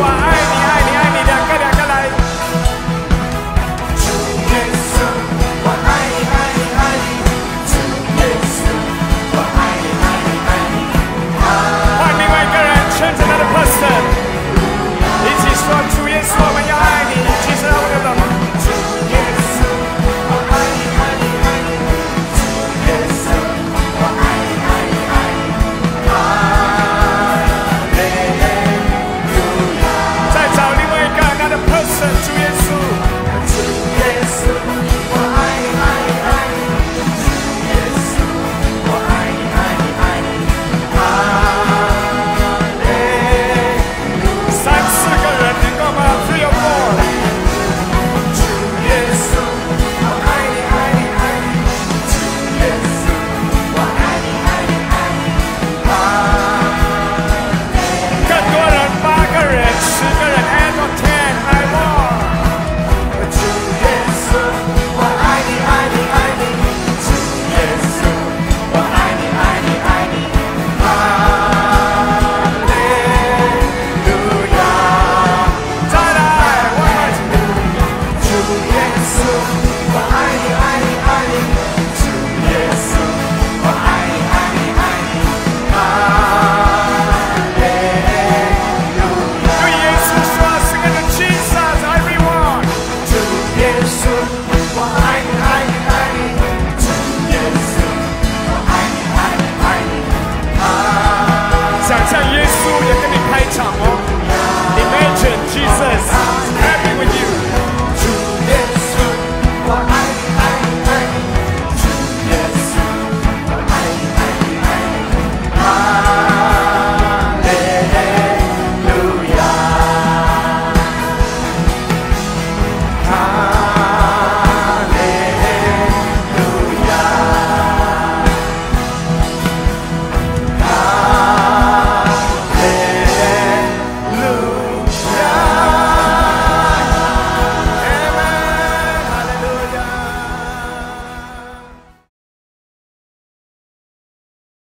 I